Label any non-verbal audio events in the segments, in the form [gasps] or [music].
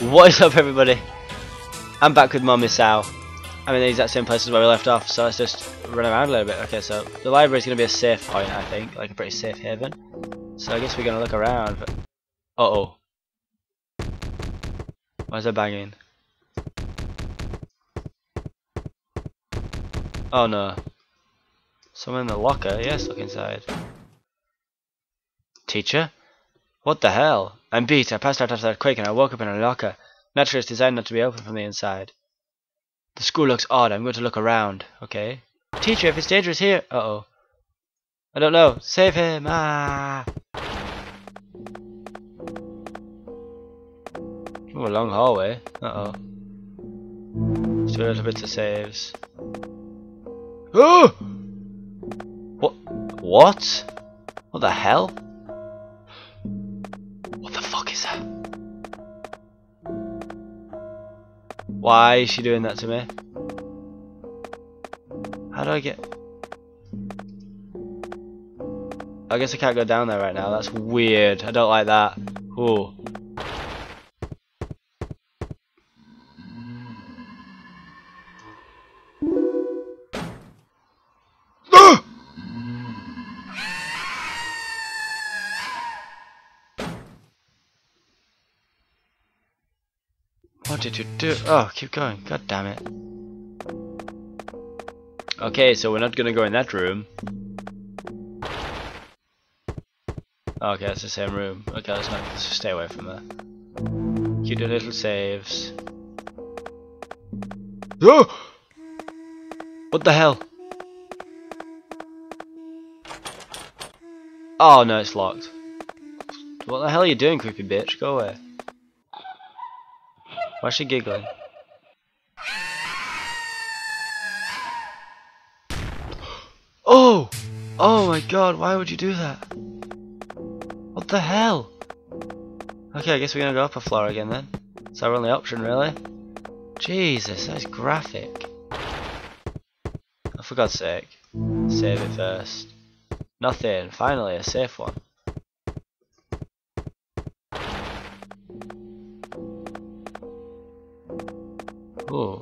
What is up everybody? I'm back with more Misao. I'm in the exact same place as where we left off, so let's just run around a little bit. Okay, so the library is going to be a safe point, I think, like a pretty safe haven. So I guess we're going to look around. But... Uh oh. Why is there banging? Oh no. Someone in the locker? Yes, look inside. Teacher? What the hell? I'm beat. I passed out after that quake and I woke up in a locker. Naturally, it's designed not to be open from the inside. The school looks odd. I'm going to look around. Okay. Teacher, if it's dangerous here... Uh-oh. I don't know. Save him! Ah! Ooh, a long hallway. Uh-oh. Do a little bit of saves. Oh! [gasps] What? What? What the hell? Why is she doing that to me? How do I get... I guess I can't go down there right now. That's weird. I don't like that. Ooh. Did you do? Oh, keep going. God damn it. Okay, so we're not gonna go in that room. Okay, it's the same room. Okay, let's not let's stay away from there. You do little saves. Oh! [gasps] What the hell? Oh no, it's locked. What the hell are you doing, creepy bitch? Go away. Why is she giggling? [gasps] Oh! Oh my god, why would you do that? What the hell? Okay, I guess we're gonna go up a floor again then. It's our only option, really. Jesus, that's graphic. Oh, for God's sake. Save it first. Nothing. Finally, a safe one. Oh.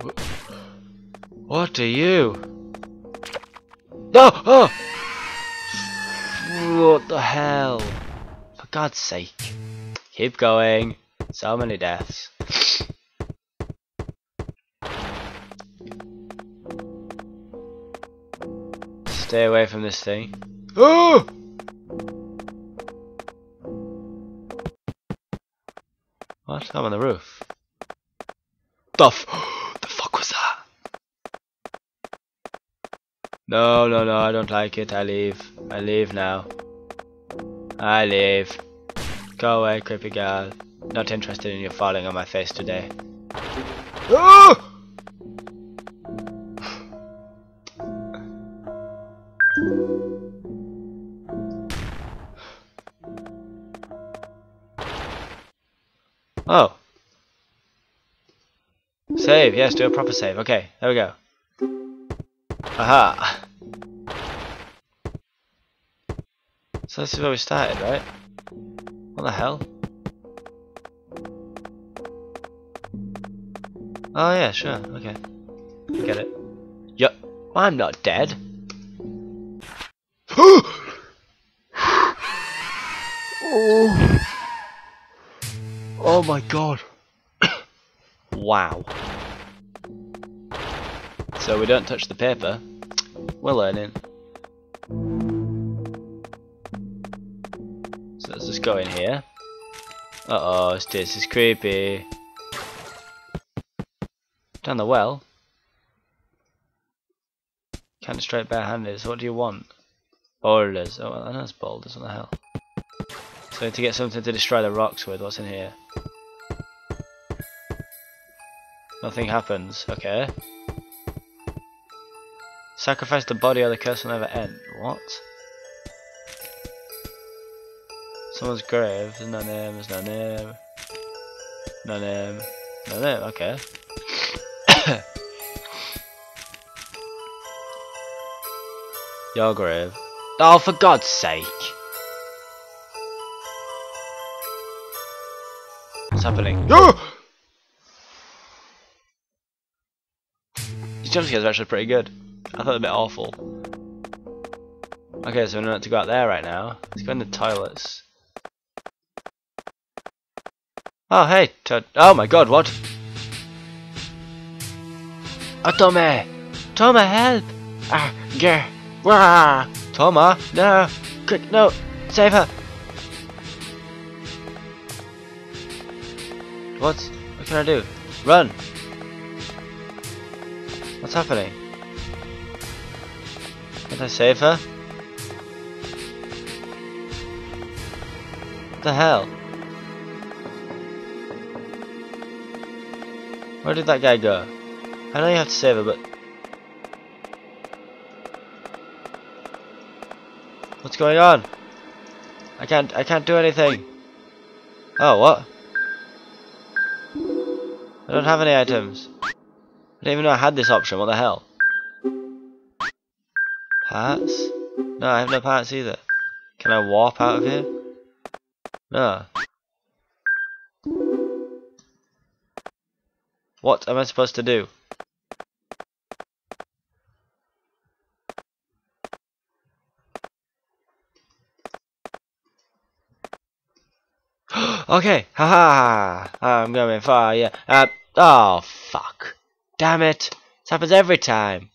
What are you? No! Oh! What the hell? For God's sake. Keep going. So many deaths. Stay away from this thing. Oh! What? I'm on the roof. The f the fuck was that? No, no, no, I don't like it. I leave. I leave now. I leave. Go away, creepy girl. Not interested in you falling on my face today. Oh! Oh. Save, yes, do a proper save. Okay, there we go. Aha! So this is where we started, right? What the hell? Oh yeah, sure, okay. Get it. Yup. Well, I'm not dead. [gasps] oh. oh my god. [coughs] wow. So we don't touch the paper. We're learning. So let's just go in here. Uh oh, this is creepy. Down the well. Can't straight barehanded, so what do you want? Boulders. Oh, know it's boulders, what the hell? So to get something to destroy the rocks with, what's in here? Nothing happens, okay. Sacrifice the body or the curse will never end. What? Someone's grave. There's no name. There's no name. No name. No name. Okay. [coughs] Your grave. Oh, for God's sake. What's happening? [gasps] Yo! These jump scares are actually pretty good. I were a bit awful. Okay, so we're not to go out there right now. Let's go in the toilets. Oh, hey, Todd. Oh my god, what? Oh, Tommy! Tommy, help! Ah, yeah. Wah! Toma, no! Quick, no! Save her! What? What can I do? Run! What's happening? Can't I save her? What the hell? Where did that guy go? I know you have to save her, but... What's going on? I can't, I can't do anything. Oh, what? I don't have any items. I didn't even know I had this option, what the hell? Parts? No, I have no parts either. Can I warp out of here? No. What am I supposed to do? [gasps] okay, haha, I'm going far, yeah. Uh, oh, fuck. Damn it. This happens every time.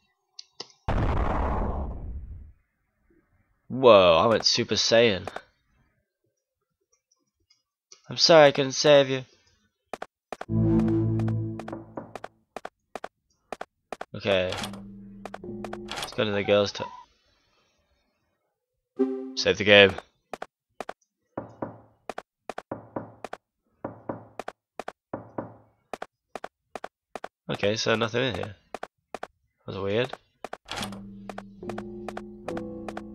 Whoa, I went Super Saiyan. I'm sorry I couldn't save you. Okay. Let's go to the girls' to Save the game. Okay, so nothing in here. That was weird.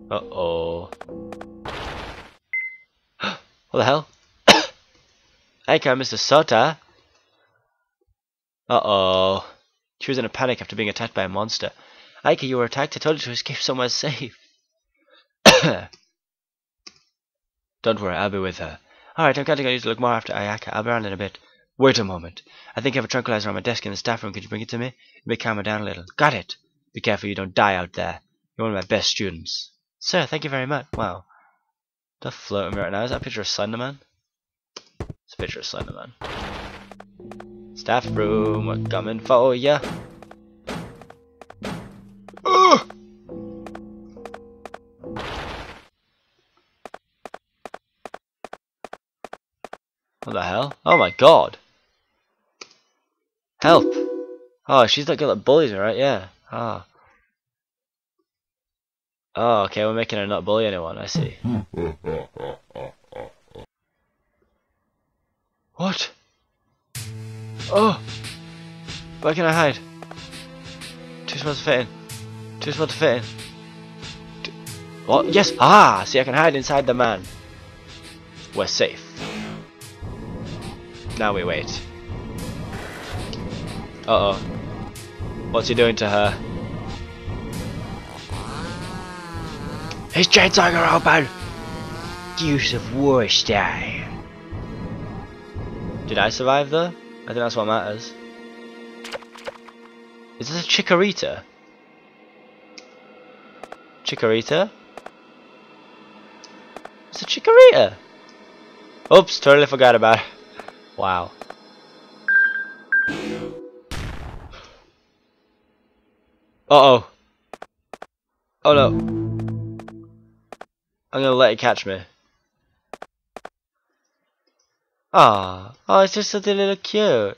Uh-oh. [gasps] what the hell? [coughs] hey, Mr. Sota? Uh-oh. She was in a panic after being attacked by a monster. Aika, you were attacked. I told you to escape somewhere safe. [coughs] Don't worry, I'll be with her. Alright, I'm counting on you to look more after Ayaka. I'll be around in a bit. Wait a moment. I think I have a tranquilizer on my desk in the staff room. Could you bring it to me? It may calm her down a little. Got it! Be careful you don't die out there. You're one of my best students. Sir, thank you very much. Wow. The floating right now. Is that a picture of Slenderman? It's a picture of Slenderman. Staff room, we're coming for ya. What the hell? Oh my god. Help! Oh, she's that girl that bullies right? Yeah. Ah. Oh. Oh, okay, we're making her not bully anyone, I see. what? Oh! Where can I hide? Too small to fit in. Too small to fit in. What? Yes! Ah! See, I can hide inside the man. We're safe. Now we wait. Uh oh. What's he doing to her? His chainsaw are open! Use of war style. Did I survive though? I think that's what matters. Is this a Chikorita? Chikorita? It's a Chikorita! Oops, totally forgot about it. Wow. Uh-oh. Oh no. I'm gonna let it catch me. Ah, oh, it's just something a little cute.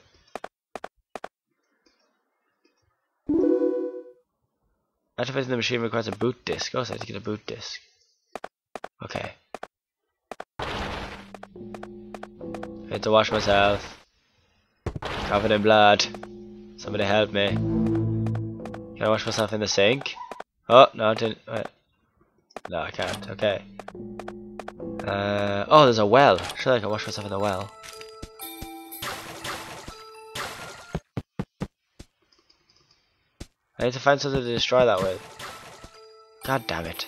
Activating the machine requires a boot disk. Oh, so I have to get a boot disk. Okay. I had to wash myself. Covered in blood. Somebody help me. Can I wash myself in the sink? Oh, no, I didn't. Wait. No, I can't. Okay. Uh, oh, there's a well. Surely I can wash myself in the well. I need to find something to destroy that with. God damn it.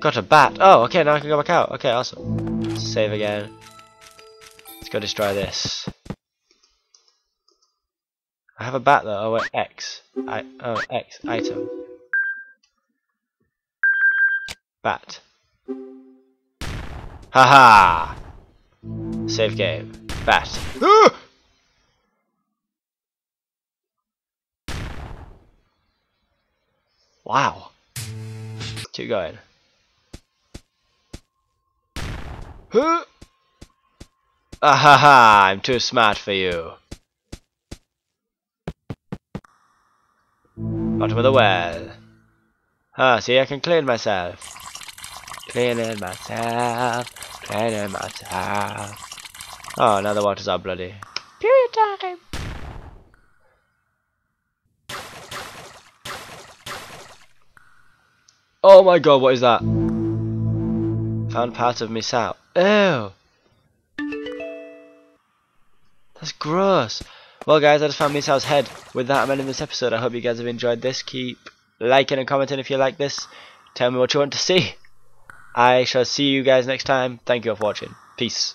Got a bat. Oh, okay, now I can go back out. Okay, awesome. Save again. Let's go destroy this. I have a bat though. Oh X. I oh X item. Bat. Haha. Save game. Bat. Ah! [gasps] Wow. Keep going. [gasps] Huh? Ahaha, I'm too smart for you. Bottom of the well. Ah, see, I can clean myself. Cleaning myself, cleaning myself. Oh, now the waters are bloody. Period time. Oh my god, what is that? Found part of me out. Ew. That's gross. Well guys, I just found Misao's head. With that, I'm ending this episode. I hope you guys have enjoyed this. Keep liking and commenting if you like this. Tell me what you want to see. I shall see you guys next time. Thank you all for watching. Peace.